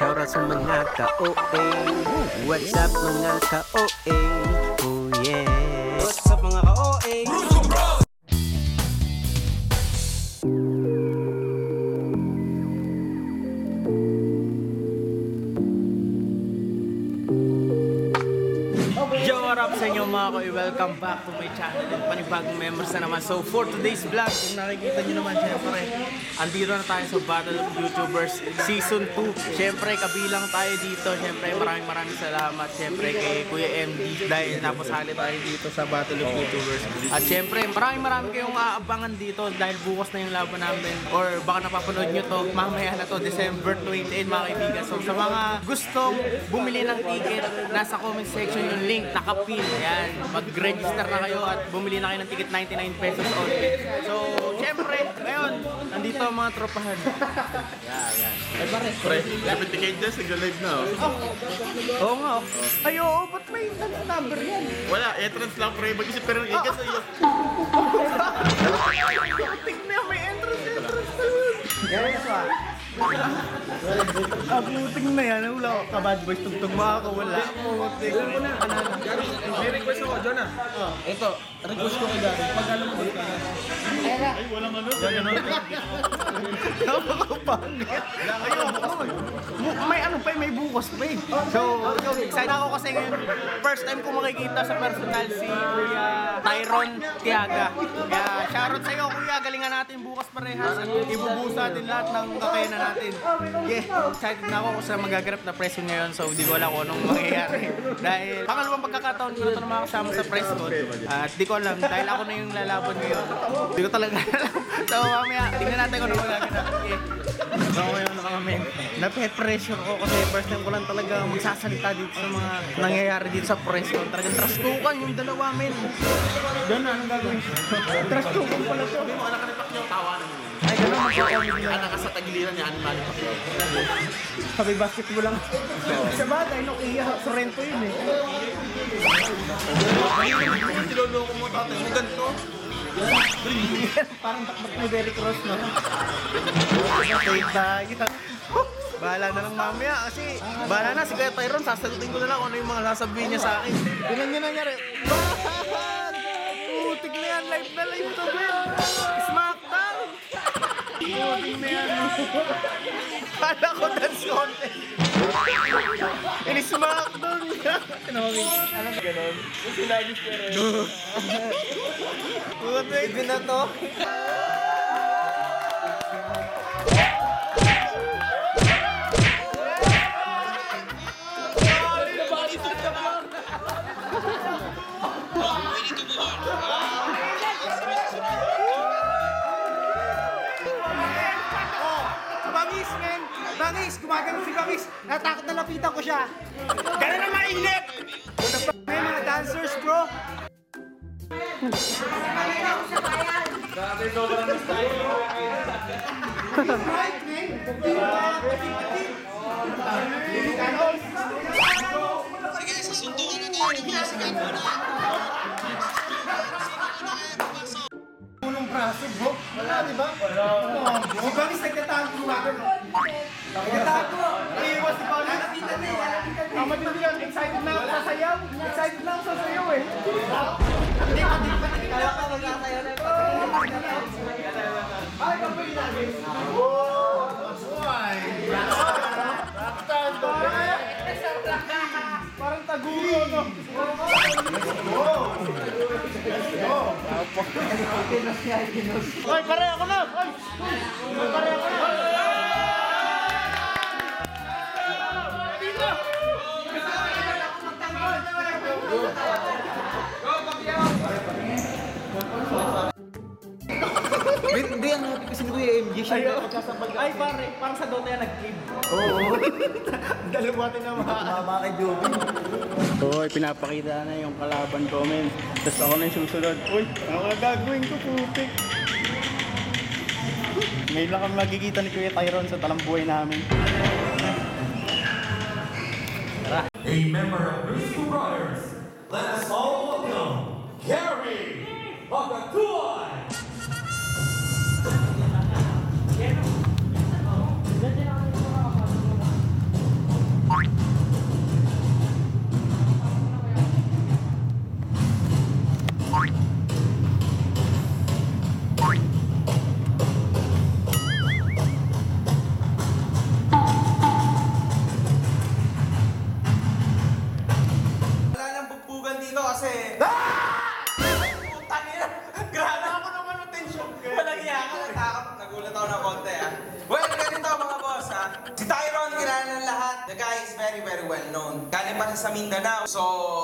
Shoutout sa mga ka-OA What's up mga ka-OA? Oh sa inyo mga koy? Welcome back to my channel and panibagong members na naman. So for today's vlog, kung nakikita nyo naman, syempre, andito na tayo sa Battle of YouTubers Season 2. Syempre, kabilang tayo dito. Syempre, maraming maraming salamat. Syempre, kay Kuya MD dahil napasali tayo dito sa Battle of YouTubers. At syempre, maraming maraming kayong aabangan dito dahil bukas na yung laban namin. Or baka napapanood nyo to, mamaya na to, December 28, mga kaibigan. So sa mga gustong bumili ng ticket, nasa comment section yung link, nakapin. Ayan, mag-register na kayo at bumili na kayo ng ticket 99 pesos only. So, syempre, ngayon, nandito ang mga tropahan. Yan, yan. Ay, pare. Pre, 70k days, nag-live na. oh. Oo nga, oh. Ay, oo, ba't may number yan? Wala, entrance lang pre. Mag-isip ka rin igas sa iyo. Tingnan, may entrance, entrance na yun. Ang puting na yan, wala ko ka bad boys tugtog makakawala. Puting. Alam mo na, kanana. May request ako, Jonah. Ito, request ko kay Gary. Pag alam mo dito. Ay, walang ano. Napakapangit. May ano pa, eh, may bukas pa eh. So, excited ako kasi ngayon, first time ko makikita sa personal si Kuya Tyron Tiaga. Kaya, shoutout sa iyo, Kuya. Natin bukas parehas. At ibubuhos natin lahat ng kakayanan natin. Yeah, excited na ako kung sa magaganap na press ngayon. So, di ko alam kung anong mangyayari. Dahil, pangalawang pagkakataon ko na ito na makakasama sa press con. At di ko alam, dahil ako na yung lalaban ngayon. Di ko talaga alam. So, mamaya, tingnan natin kung anong magaganap. Yeah. So na kami, nape-pressure ko kasi first time ko lang talaga magsasalita dito sa mga nangyayari dito sa press con. Talagang trastukan yung dalawa men. Doon na, anong gagawin? trastukan pala to. Hindi mo anak ni Pacquiao, tawanan mo. Ay, gano'n mag-comedy lang. Anak ka sa tagiliran ni Animal Pacquiao. Sabi basketball lang. sa bagay, no, iya, Sorrento yun eh. Niloloko mo tatay mo ganito. Parang takbat ni Derrick Ross, no? Okay, tayo. Bahala na lang mamaya kasi bahala na si Kuya Tyron, sasagutin ko na lang kung ano yung mga sasabihin niya sa akin. Tingnan niyo nangyari. Bahan! Putik na yan, live na live to Ben! Smackdown! Putik na yan. Kala ko dance contest. Ini-smackdown niya. Tinawagin. Alam mo ganon? Sinagis ko rin. Ibin na to. Bangis, men! Bangis! Gumagano si Bangis! Natakot na lapitan ko siya! Gano'n na mainit! Unong braso, bro. Wala, di ba? Wala. Si Bangis nagtatago gumagano. Nagtatago. Iiwas si Bangis. Nakita na yan. Ang matindi. Excited na ako sa sayaw. Excited na ako sa sayaw eh. Hindi pa, hindi pa. Kaya ka magkasayaw na Ay, kapag natin. Parang taguro, no? Ay, pare ako na! Ay! Ay, pare ako na! Siya Ay, pare, parang sa Dota yan nag-give. Oo. Dalawa natin na mga... Mama kay Joby Hoy, pinapakita na yung kalaban ko, men. Tapos ako na yung susunod. Uy, ano nga gagawin ko, putik? Ngayon lang kami magkikita ni Kuya Tyron sa talambuhay namin. A member of Bristol Brothers. Let us all welcome Gary Pagatuan. Mindanao. So,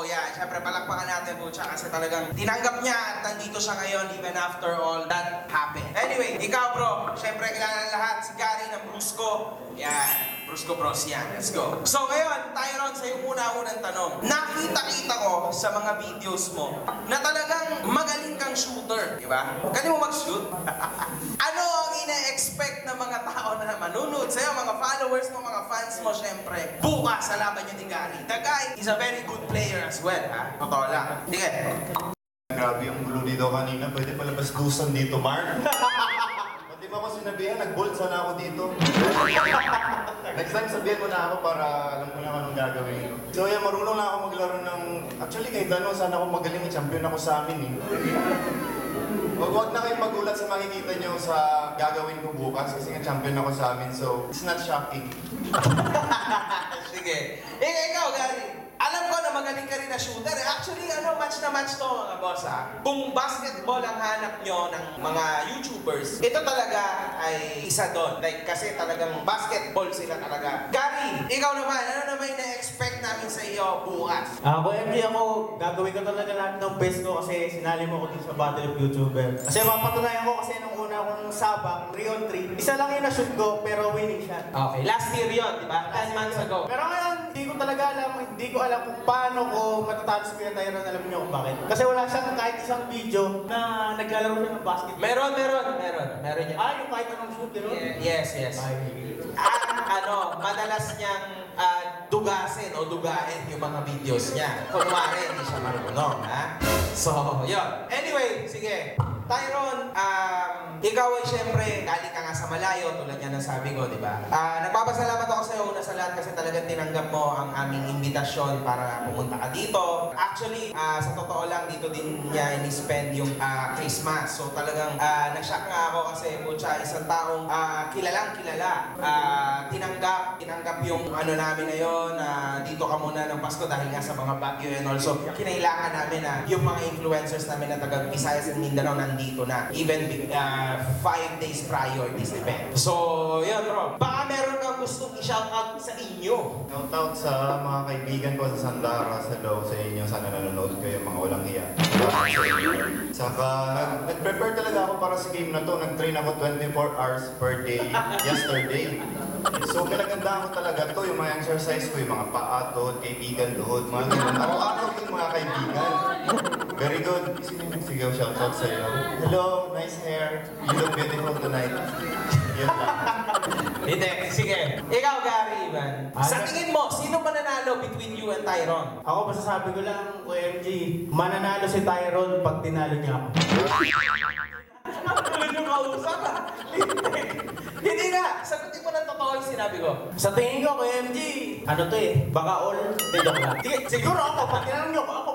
yeah, syempre palakpakan natin po siya kasi talagang tinanggap niya at nandito siya ngayon even after all that happened. Anyway, ikaw bro, syempre kilala ng lahat. Si Gary ng Brusco. Yan. Brusco Bros yan. Let's go. So ngayon, Tyron, sa yung una-unang tanong. Nakita-kita ko sa mga videos mo na talagang magaling kang shooter. Di ba? Kaya mo mag-shoot? ano ina-expect ng mga tao na manunod sa'yo, mga followers mo, mga fans mo, syempre. Bukas sa laban niyo ni Gary. The guy is a very good player as well, ha? Totoo lang. Sige. Grabe yung gulo dito kanina. Pwede pala basgusan dito, Mark. Pati ba ako sinabihan, nag-bolt sana ako dito. Next time sabihin mo na ako para alam ko na kung anong gagawin. So yan, marunong na ako maglaro ng... Actually, kahit ano, sana ako magaling. Champion ako sa amin eh. Huwag huwag na kayong magulat sa makikita nyo sa gagawin ko bukas kasi nga champion ako sa amin. So, it's not shocking. Sige. Eh, ikaw, Gary. Alam ko na magaling ka rin na shooter. Actually, ano, match na match to, mga boss, ha? Kung basketball ang hanap nyo ng mga YouTubers, ito talaga ay isa doon. Like, kasi talagang basketball sila talaga. Gary, ikaw naman, ano naman yung na-expect namin sa iyo bukas? Ako, MJ, ako, gagawin ko talaga lahat ng best ko kasi sinali mo ko din sa Battle of YouTuber. Kasi mapatunayan ko kasi nung akong sabak, 3 on 3, isa lang yung na-shoot ko, pero winning shot. Okay, last year yun, di ba? 10 months ago. Pero ngayon, hindi ko talaga alam, hindi ko alam kung paano ko matatalo si Kuya Tyron, alam niyo kung bakit. Kasi wala siyang kahit isang video na naglalaro siya ng basketball. Meron, meron, meron. Meron yan. Ah, yung kahit anong shoot, yun? Ye- Yes, yes. At ano, madalas niyang ah, dugasin o dugain yung mga videos niya. Kunwari, hindi siya marunong, ha? So, yun. Anyway, sige. Tyron, um, ikaw ay syempre, galing ka nga sa malayo, tulad yan ang ko, di ba? Ah, nagpapasalamat ako sa iyo una sa lahat kasi talagang tinanggap mo ang aming imbitasyon para pumunta ka dito. Actually, ah, sa totoo lang, dito din niya in-spend yung ah, Christmas. So talagang ah, nag-shock nga ako kasi putya, isang taong ah, kilalang kilala. Ah, tinanggap, tinanggap yung ano namin na dito ka muna ng Pasko dahil nga sa mga bagyo and also kinailangan namin na yung mga influencers namin na taga Visayas and Mindanao nandito na even uh, five days prior this event. So, yun bro. Baka meron kang gustong i-shout out sa inyo. Shout out sa mga kaibigan ko sa Sandara, hello sa inyo. Sana nanonood kayo mga walang hiya. Saka nag- nag-prepare talaga ako para sa game na to. Nag-train ako 24 hours per day yesterday. So pinaganda ko talaga to, yung mga exercise ko, yung mga paa, tuhod, kaibigan, luhod, mga ganun. Araw-araw yung mga kaibigan. Very good. Sino yung sigaw shout out sa iyo? Hello, nice hair. You look beautiful tonight. Yun lang. Hindi, sige. Ikaw, Gary, Ivan. Ah, Sa tingin mo, sino mananalo between you and Tyron? Ako, masasabi ko lang, MJ, mananalo si Tyron pag tinalo niya ako. Ano yung kausap ah? Hindi. Hindi nga. Sagutin mo ng totoo yung sinabi ko. Sa tingin ko, MJ, ano to eh, baka all, hindi joke lang. Sige, siguro ako, pag tinanong niyo ako, ako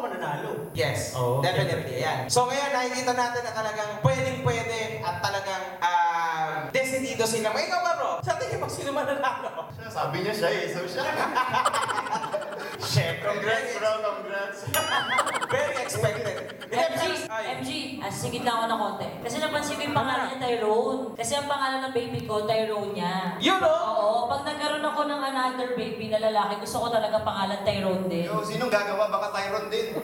Yes, Oo. definitely. Yan. So ngayon, nakikita natin na talagang pwedeng-pwede at talagang ah, decidido sila. May ikaw ba, bro? Sa tingin mo, sino mananalo? Sabi niya siya eh, so siya. Chef, Congrats bro, congrats. Very expected. Ay. MG, ah, sigit lang ako ng konti. Kasi napansin ko yung pangalan niya Tyrone. Kasi ang pangalan ng baby ko, Tyrone niya. Yun, oh! Oo, pag nagkaroon ako ng another baby na lalaki, gusto ko talaga pangalan Tyrone din. Yo, sinong gagawa? Baka Tyron din.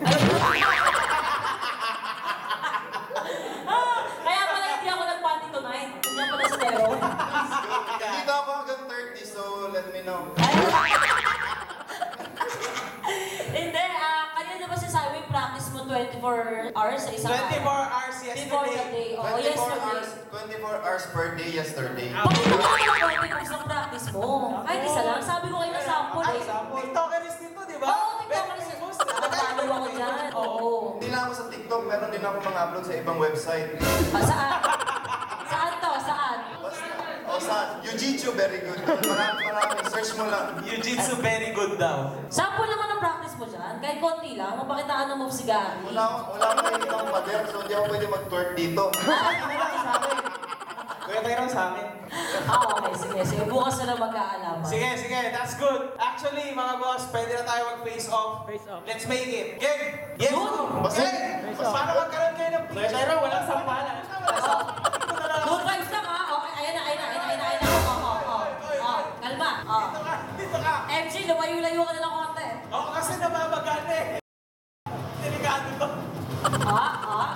Ah, kaya pala hindi ako nag-party tonight. Hindi pala sa Tyrone. Dito ako hanggang 30, so let me know. 24 hours sa isang 24 araw. hours Before the yesterday. day. Oo, 24 yesterday. hours, 24 hours per day yesterday. Pakita mo konti kung isang practice mo. Kahit isa lang. Sabi ko kayo na sample eh. TikTokerist dito, di ba? Oo, TikTokerist. Nakapalo ako dyan. Oo. Hindi lang ako sa TikTok, meron din ako mga upload sa ibang website. Ah, saan? Saan to? Saan? O sa Jiu-Jitsu, very good. Marami, marami. Search mo lang. Jiu-Jitsu very good daw. Sample naman ang practice mo dyan. Kahit konti lang. Mapakitaan ng move si Gary. Wala akong, wala akong mahilig akong pader, so hindi ako pwede mag-twerk dito. Ah, ba sa akin? Kuya Tyrone sa akin. Ah, okay. Sige, sige. Bukas na lang magkaalaman. Sige, sige, that's good. Actually, mga boss, pwede na tayo mag-face off. Face off. Let's make it. Game! Yes! Yun. Basta- Game! Para magkaroon kayo ng Kuya Tyrone, walang sampalan. Good vibes lang ha. Okay, ayan na, ayan na, ayan na, ayan na. Oh, oh, oh. Oh, kalma. Oh. Dito ka, dito ka. MG, lumayo-layo ka na ng konti. Oo, kasi nababagana eh. Delikado to. Ah, ah.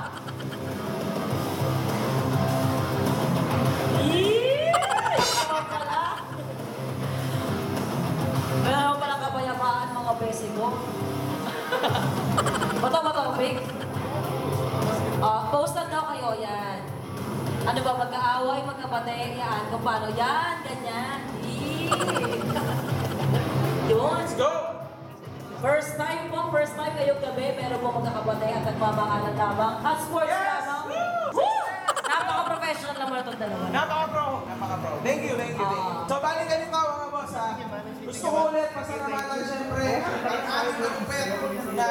Eeeeee! Pala? Meron pala kabayabaan mga besi ko. Bato ba to, fake? Ah, posted daw kayo, yan. Ano ba, magkaaway, magkapatay, yan, kung paano, yan, ganyan. Eeeeee! Yun. Let's go! First time po, first time ngayong gabi, meron po magkakapatay at nagmamahalan lamang. At sports Yes! lamang. Napaka-professional naman itong dalawa. Napaka-pro. Napaka-pro. Thank you, thank you, thank you. So, balik ganito mga boss ha. Gusto ko ulit pasalamatan syempre ang aming kapit na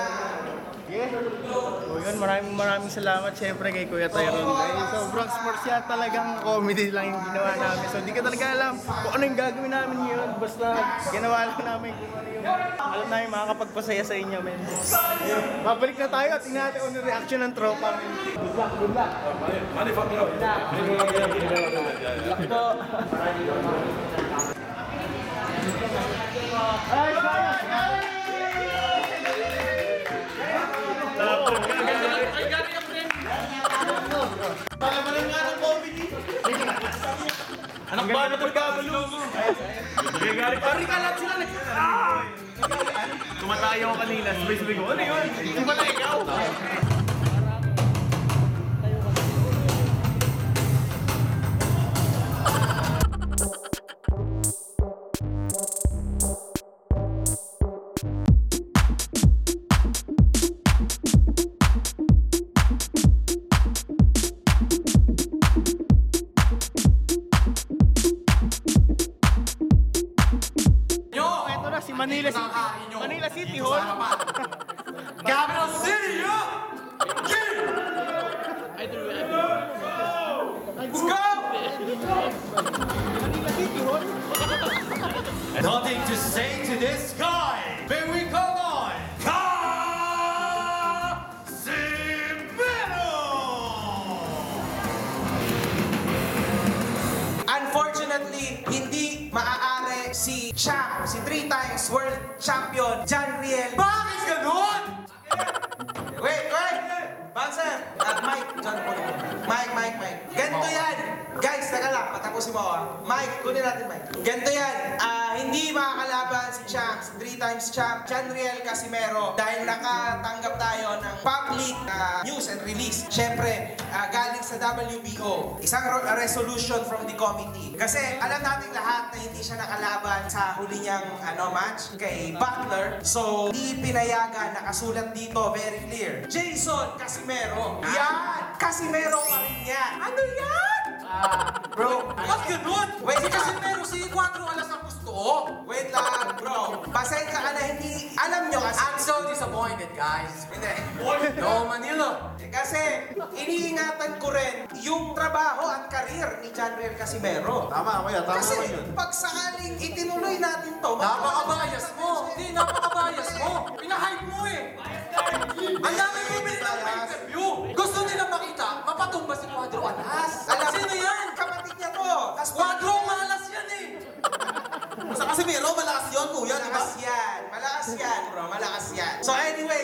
So yun, maraming maraming salamat syempre kay Kuya Tyrone. Dahil sobrang sports yan talagang comedy lang yung ginawa namin. So di ka talaga alam kung ano yung gagawin namin ngayon. Basta ginawa lang namin kung ano yung alam namin makakapagpasaya sa inyo, men. Babalik na tayo at tingnan natin ano reaction ng tropa. men. Good luck, good luck. Good luck. Good luck po. Ay, ayos, Anak ba na pagkabalo mo? Pari ka lang sila nag... Ah! Tumatayo ako kanina, sabay-sabay ko, ano yun? Pala ikaw. Three times world champion, John Riel. Bakit ganun? Bouncer! Uh, Mike, John po Mike, Mike, Mike. Ganito yan! Guys, taga lang, patapusin mo ah. Mike, kunin natin Mike. Ganito yan, ah, hindi makakalaban si champ, si three times champ, John Riel Casimero, dahil nakatanggap tayo ng public ah, news and release. Siyempre, ah, galing sa WBO, isang resolution from the committee. Kasi alam natin lahat na hindi siya nakalaban sa huli niyang ano, match kay Butler. So, di pinayagan, nakasulat dito, very clear. Jason Casimero. Yan! Casimero pa rin yan. Ano yan? Bro, Ba't ganun? Wait, si kasi Casimero, si 4 alas ang gusto. Wait lang, bro. Pasensya ka na, hindi, alam nyo kasi. I'm so disappointed, guys. Hindi. No, Manila. Kasi iniingatan ko rin yung trabaho at karir ni John Riel Casimero. Tama, kuya, tama Kasi naman yun. pag sakaling itinuloy natin to, Napaka-bias mo. Hindi, napaka-bias mo. Pinahype mo eh. Ang dami bibili ng pay-per-view. Gusto nila makita, mapatumba si Cuadro Alas. Alam, Sino yan? Kapatid niya to. Cuadro malas yan eh. Sa Casimiro, malakas yun, kuya, di ba? Malakas yan. Malakas yan, bro. Malakas yan. So anyway,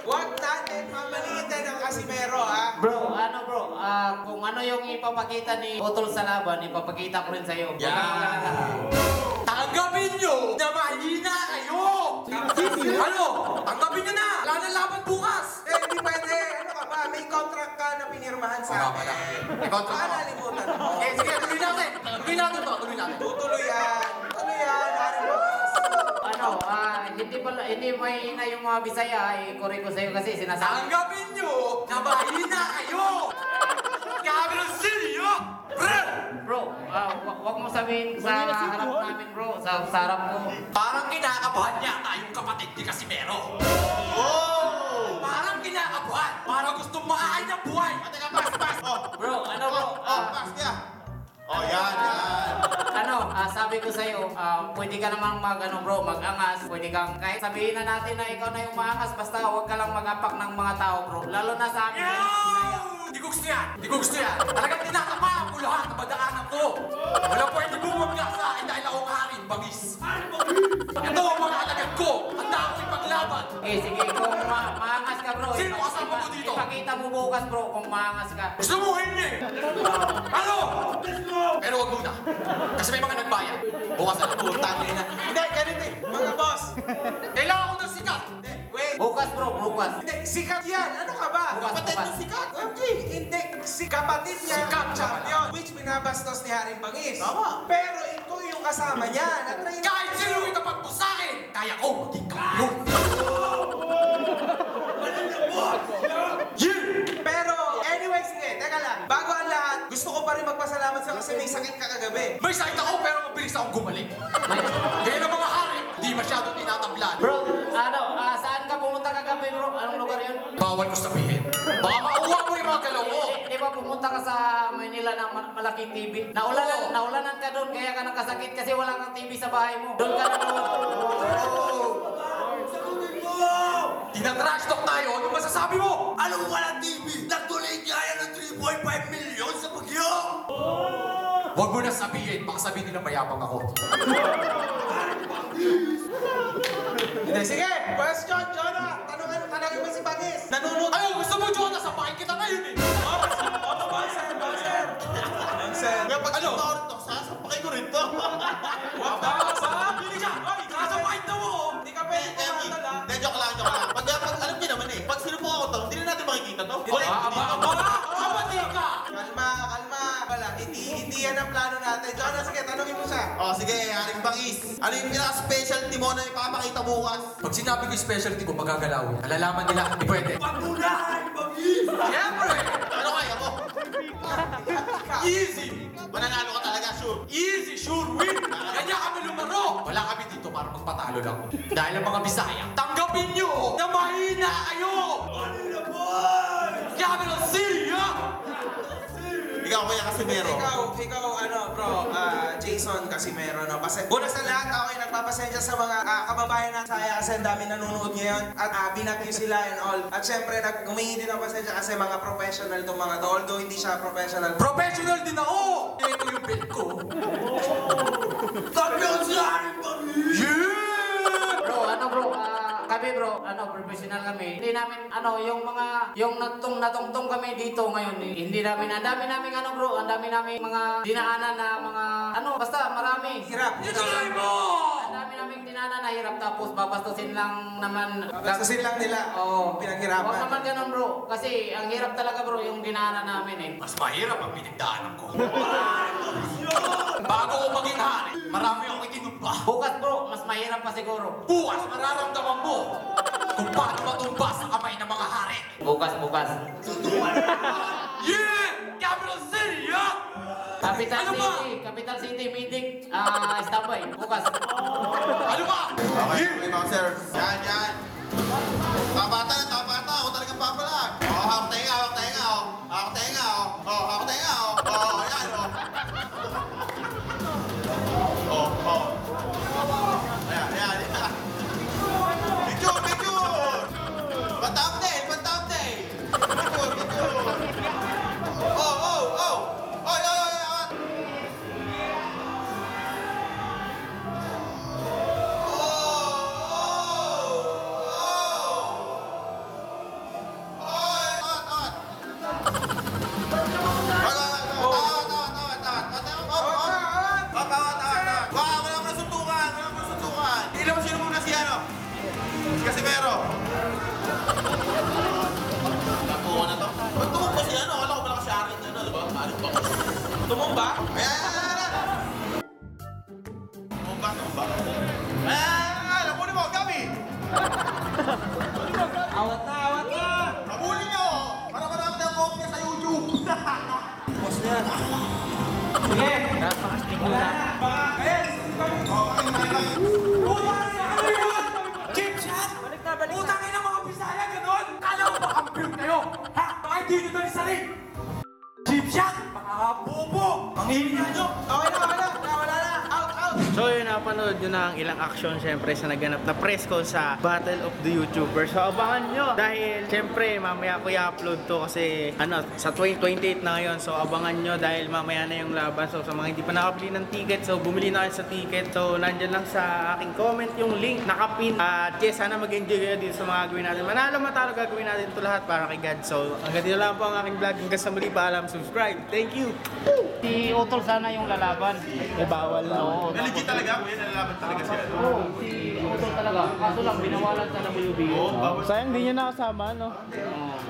Huwag natin mamalitin ang Casimero, ha? Bro, ano bro, ah, kung ano yung ipapakita ni Utol sa laban, ipapakita ko rin sa'yo. Tanggapin nyo na mahina kayo! Ano? Pirmahan sa Oo, akin. wala. Ikaw, Baka nalimutan mo. Eh, sige, tuloy natin. Tuloy natin to, tuloy natin. Tutuloy yan. Tutuloy yan. Bangis. Ano, ah, hindi pala, hindi may na yung mga Bisaya, ay kore ko sa'yo kasi sinasabi. Tanggapin nyo na mahina kayo! Grabe ng silyo! Bro, ah, wa- wag mo sabihin sa harap namin bro, sa, sa harap ko. Parang kinakabahan yata yung kapatid ni Casimero. Sabi ko sa'yo, ah, pwede ka namang mag, ano bro, mag-angas, pwede kang, kahit sabihin na natin na ikaw na yung maangas, basta huwag ka lang mag-apak ng mga tao bro, lalo na sa amin. Hindi ko gusto yan! Hindi ko gusto yan! Talagang tinatamaan ko lahat ng madaanan ko! Wala pwede bumagla sa akin dahil ako haring bangis! Ito ang mga alagad ko! Eh, sige, kung ma- maangas ka bro, Sino ipa- kasama mo ipa- dito? Ipakita mo bukas bro kung maangas ka. Gusto mo hindi! Ano? Pero wag muna. Kasi may mga nagbayad. Bukas na lang. Putang ina. Hindi, ganito eh. Mga boss. Kailangan Bukas. Hindi, sikat yan. Ano ka ba? Bukas, Kapatid bukas. sikat. Okay. Hindi, si kapatid niya. Sikat, champion. Which binabastos ni Haring Bangis. Tama. Pero ito yung kasama niya. Na-train. Kahit sino yung itapat mo sa akin, kaya ko maging kampiyon! Pero, anyway, sige, teka lang. Bago ang lahat, gusto ko pa rin magpasalamat sa kasi may sakit ka kagabi. May sakit ako pero mabilis akong gumaling. Kaya ng mga hari, di masyado tinatablan. Bro, ano, ah, saan ka pumunta kagabi bro? Anong lugar yun? Bawal ko sabihin. Baka mauwa mo yung mga galaw ko. Di, di ba pumunta ka sa Manila ng ma- malaking TV? Naulanan, Oo. naulanan ka doon kaya ka nakasakit kasi wala kang TV sa bahay mo. Doon ka nanood. Tinatrash talk tayo, ano masasabi mo? Anong walang TV? Nagtuloy kaya ng 3.5 million sa bagyo! Huwag mo na sabihin, baka sabihin nila mayabang ako. Hindi, sige. Question, Jonah. Tanungin mo si Bangis. Nanonood. Ayaw, gusto mo, Jonah, sapakin kita ngayon eh! Yan ang plano natin. Jonah, sige, tanungin mo siya. Oh, sige, Haring Bangis. Ano yung pinaka-specialty mo na ipapakita bukas? Pag sinabi ko yung specialty ko, magagalaw. Nalalaman nila, hindi pwede. Pagmulahan, bagis! Siyempre! Ano kaya mo? Easy! Mananalo ka talaga, sure. Easy, sure win! Kanya kami lumaro! Wala kami dito para magpatalo lang. Dahil ang mga Bisaya, tanggapin Ikaw, Kuya Casimero. Ikaw, ikaw, ano, bro, ah, Jason Casimero, no? Pase, una sa lahat, ako ay nagpapasensya sa mga ah, kababayan natin saya kasi ang dami nanonood ngayon at uh, binat niyo sila and all. At syempre, nag humingi din ng pasensya kasi mga professional itong mga to, although hindi siya professional. Professional din ako! Ito yung bet ko. Kampiyon si kami bro, ano, professional kami. Hindi namin, ano, yung mga, yung natong, natungtong kami dito ngayon, eh, hindi namin, ang dami namin, ano bro, ang dami namin mga dinaanan na mga, ano, basta marami. Hirap. Ituloy mo! Ang dami namin dinaanan na hirap tapos babastusin lang naman. Babastusin lang nila. Oo. Pinaghirapan. Huwag naman ganun bro, kasi ang hirap talaga bro yung dinaanan namin eh. Mas mahirap ang pinagdaanan ko. Bago ko maging hari, marami akong. Bukas bro, mas mahirap pa siguro. Bukas, mararamdaman mo kung paano matumba sa kamay ng mga hari. Bukas, bukas. Yeah! Capital City, yeah! Capital Ano ba? City, Capital City meeting, ah, standby, bukas. Ano ba? Okay, okay, bouncer. Yan, yan. Tapata na, tapata. Out, out. So yun, napanood nyo na ang ilang action syempre sa naganap na press ko sa Battle of the YouTubers. So abangan nyo dahil syempre mamaya ko i-upload to kasi ano, sa 2028 na ngayon. So abangan nyo dahil mamaya na yung laban. So sa mga hindi pa nakabili ng ticket, so bumili na kayo sa ticket. So nandyan lang sa aking comment yung link, nakapin. At yes, sana mag-enjoy kayo dito sa mga gawin natin. Manalo matalo gagawin natin ito lahat para kay God. So hanggang dito lang po ang aking vlog. Hanggang sa muli, paalam, subscribe. Thank you! Si Utol sana yung lalaban. May bawal na. Oo. Legit talaga, kuya, nalalaban talaga sila. Oo, si Utol talaga. Kaso lang, binawalan sa WBO. Sayang di nyo nakasama, no? Oo.